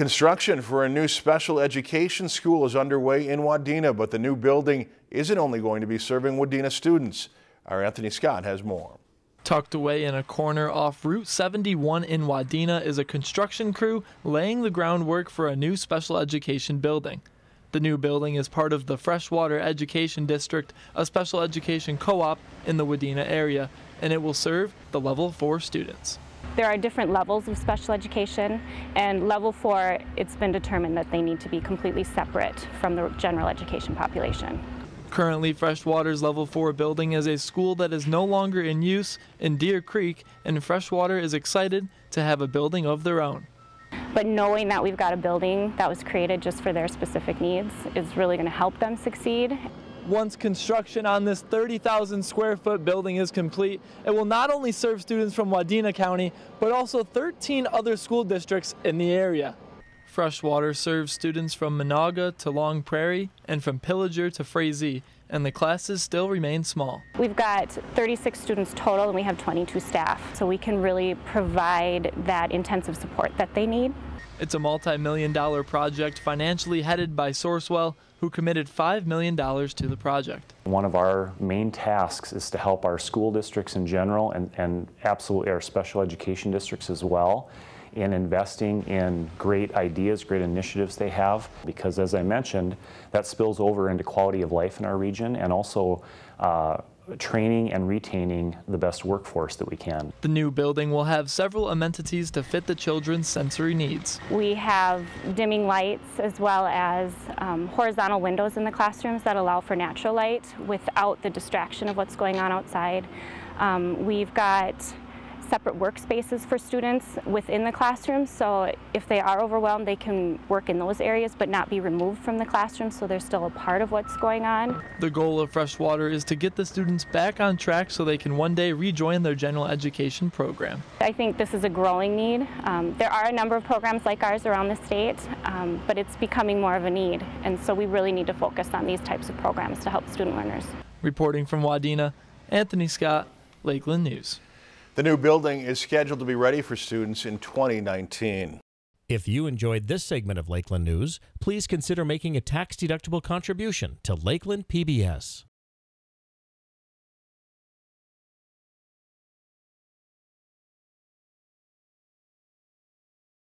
Construction for a new special education school is underway in Wadena, but the new building isn't only going to be serving Wadena students. Our Anthony Scott has more. Tucked away in a corner off Route 71 in Wadena is a construction crew laying the groundwork for a new special education building. The new building is part of the Freshwater Education District, a special education co op in the Wadena area, and it will serve the level 4 students. There are different levels of special education, and level four, it's been determined that they need to be completely separate from the general education population. Currently, Freshwater's Level 4 building is a school that is no longer in use in Deer Creek, and Freshwater is excited to have a building of their own. But knowing that we've got a building that was created just for their specific needs is really going to help them succeed. Once construction on this 30,000 square foot building is complete, it will not only serve students from Wadena County, but also 13 other school districts in the area. Freshwater serves students from Menahga to Long Prairie and from Pillager to Frazee, and the classes still remain small. We've got 36 students total and we have 22 staff, so we can really provide that intensive support that they need. It's a multi-million dollar project financially headed by Sourcewell, who committed $5 million to the project. One of our main tasks is to help our school districts in general and, and absolutely our special education districts as well in investing in great ideas, great initiatives they have, because as I mentioned, that spills over into quality of life in our region and also uh, training and retaining the best workforce that we can. The new building will have several amenities to fit the children's sensory needs. We have dimming lights as well as um, horizontal windows in the classrooms that allow for natural light without the distraction of what's going on outside. Um, we've got separate workspaces for students within the classroom. So if they are overwhelmed, they can work in those areas but not be removed from the classroom so they're still a part of what's going on. The goal of Freshwater is to get the students back on track so they can one day rejoin their general education program. I think this is a growing need. Um, there are a number of programs like ours around the state, um, but it's becoming more of a need. And so we really need to focus on these types of programs to help student learners. Reporting from Wadena, Anthony Scott, Lakeland News. The new building is scheduled to be ready for students in 2019. If you enjoyed this segment of Lakeland News, please consider making a tax-deductible contribution to Lakeland PBS.